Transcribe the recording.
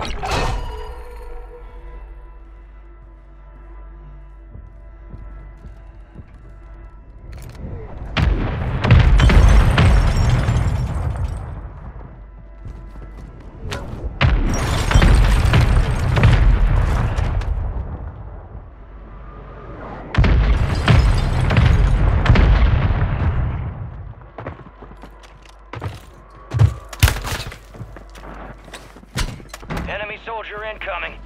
Enemy soldier incoming.